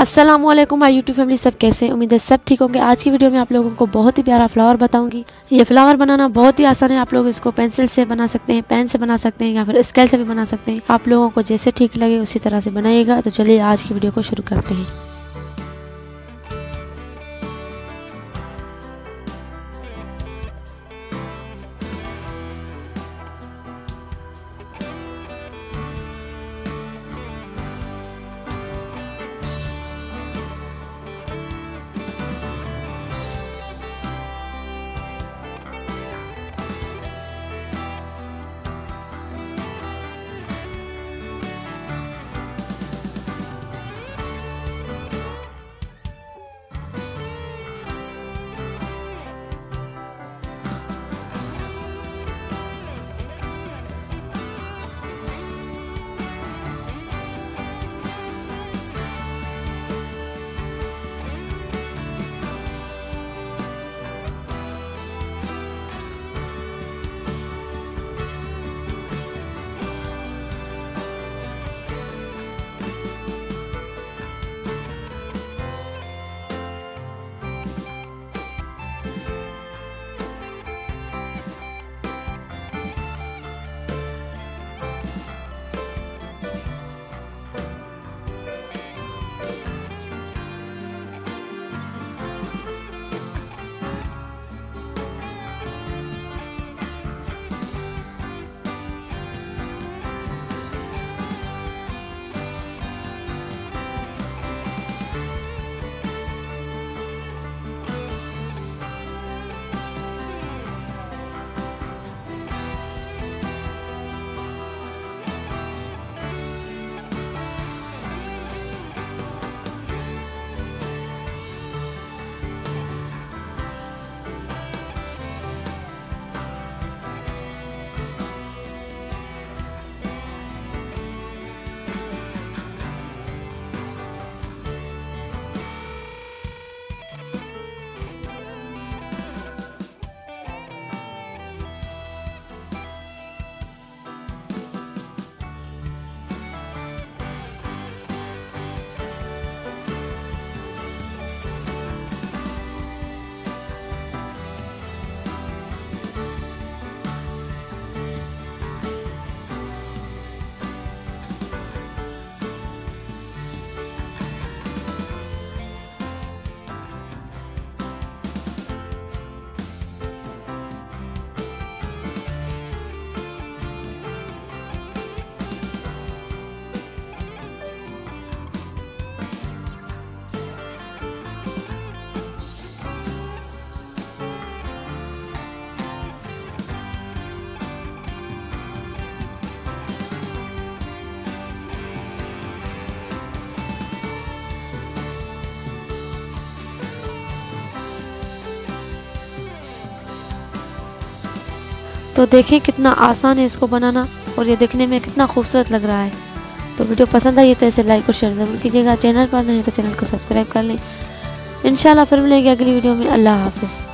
Aslam my YouTube family सब कैसे उम्मीद है सब ठीक होंगे। आज की वीडियो में आप लोगों को बहुत ही प्यारा फ्लावर बताऊँगी। ये फ्लावर बनाना बहुत ही आसान है। आप लोग इसको पेंसिल से बना सकते हैं पेन से बना सकते हैं या फिर स्केल से भी बना सकते हैं। आप लोगों को जैसे ठीक लगे उसी तरह से बनाइएगा। तो चलिए आज की वीडियो को शुरू करते हैं। तो देखें कितना आसान है इसको बनाना और ये देखने में कितना खूबसूरत लग रहा है। तो वीडियो पसंद आई तो इसे लाइक और शेयर ज़रूर कीजिएगा। चैनल पर नहीं तो चैनल को सब्सक्राइब कर लें। इन फिर मिलेंगे अगली वीडियो में। अल्लाह हाफिज़।